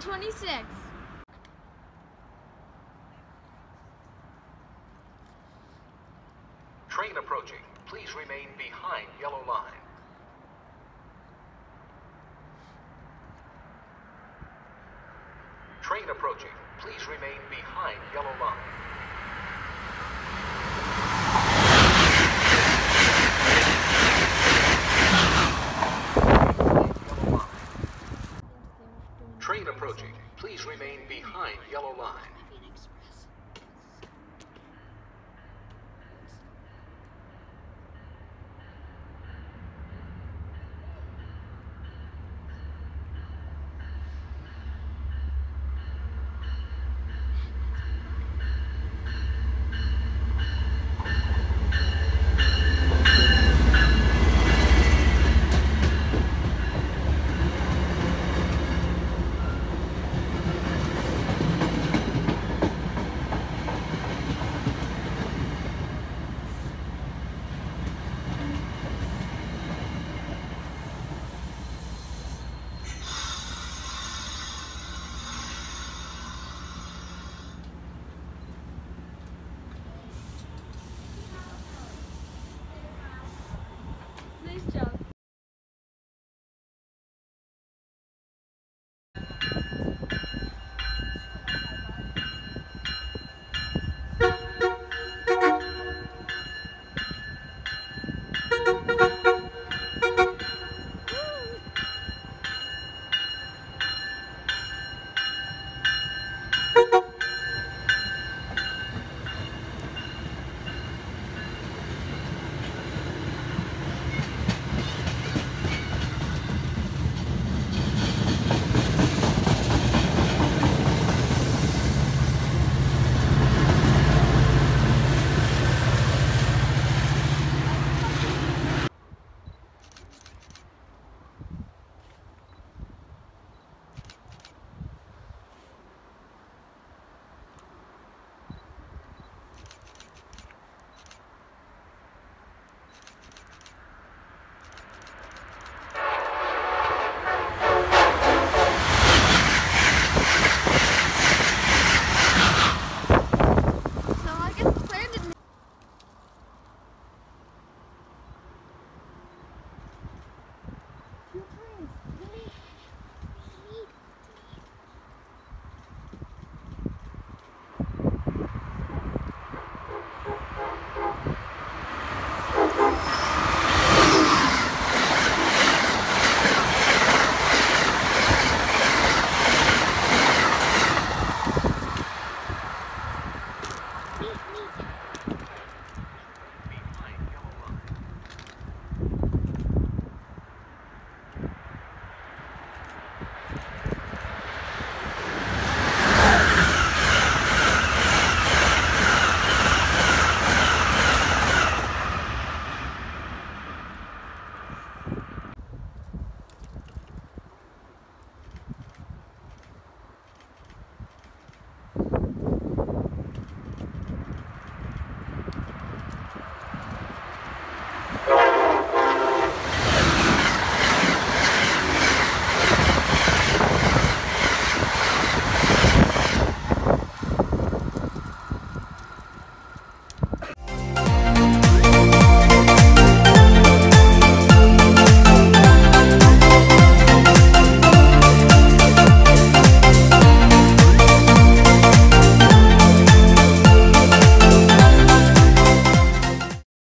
126. Train approaching. Please remain behind yellow line. Train approaching. Please remain behind yellow line.